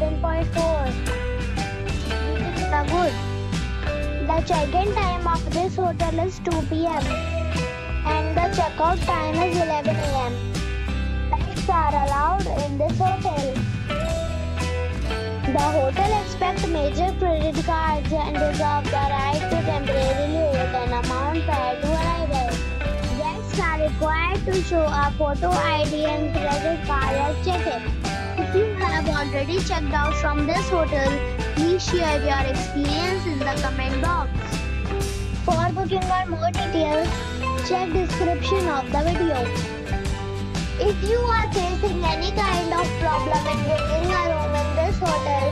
rating is 7.4. The good. The check-in time of this hotel is 2 p.m. and the checkout time is 11 a.m. Pets are allowed in this hotel. The hotel accepts major credit cards and reserves the right to temporarily hold an amount prior to arrival. Guests are required to show a photo ID and credit card at check-in. If you have already checked out from this hotel, please share your experience in the comment box. For booking or more details, check description of the video. If you are facing any kind of problem in booking a room in this hotel,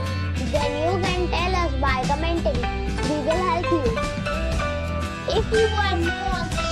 then you can tell us by commenting. We will help you. If you are new on